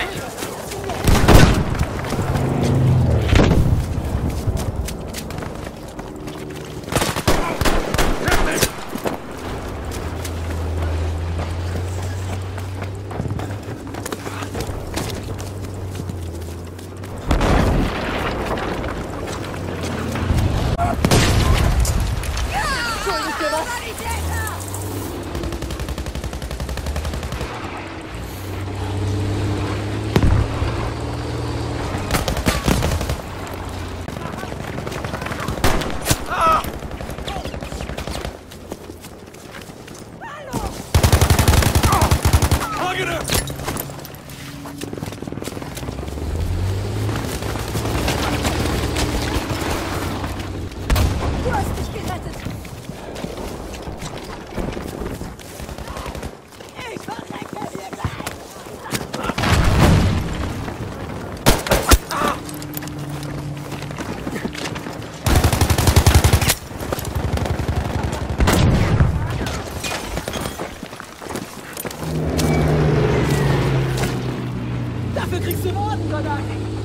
ない。教育は Simon Gadani.